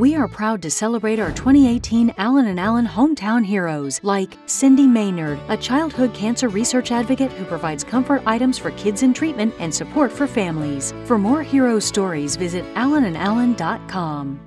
We are proud to celebrate our 2018 Allen and Allen hometown heroes like Cindy Maynard, a childhood cancer research advocate who provides comfort items for kids in treatment and support for families. For more hero stories, visit allenandallen.com.